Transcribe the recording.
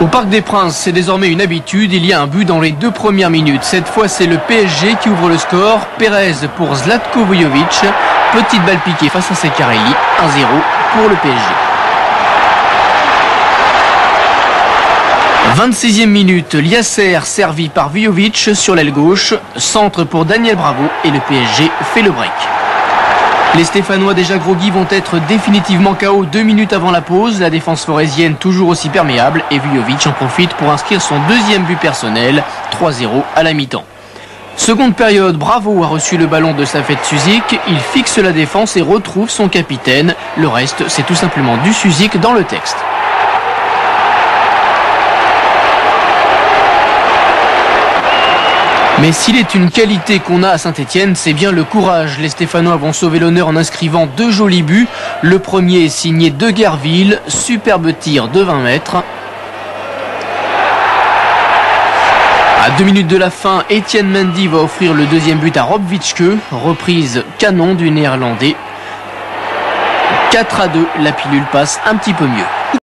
Au Parc des Princes, c'est désormais une habitude, il y a un but dans les deux premières minutes. Cette fois, c'est le PSG qui ouvre le score. Pérez pour Zlatko Vujovic. Petite balle piquée face à Sekarelli. 1-0 pour le PSG. 26e minute, Liasser servi par Vujovic sur l'aile gauche. Centre pour Daniel Bravo et le PSG fait le break. Les Stéphanois déjà groggy vont être définitivement KO deux minutes avant la pause. La défense forésienne toujours aussi perméable et Vujovic en profite pour inscrire son deuxième but personnel, 3-0 à la mi-temps. Seconde période, Bravo a reçu le ballon de Safet Suzik. Il fixe la défense et retrouve son capitaine. Le reste, c'est tout simplement du Suzik dans le texte. Mais s'il est une qualité qu'on a à Saint-Etienne, c'est bien le courage. Les Stéphanois vont sauver l'honneur en inscrivant deux jolis buts. Le premier est signé de Guerville, superbe tir de 20 mètres. À deux minutes de la fin, Etienne Mendy va offrir le deuxième but à Rob Witschke, reprise canon du néerlandais. 4 à 2, la pilule passe un petit peu mieux.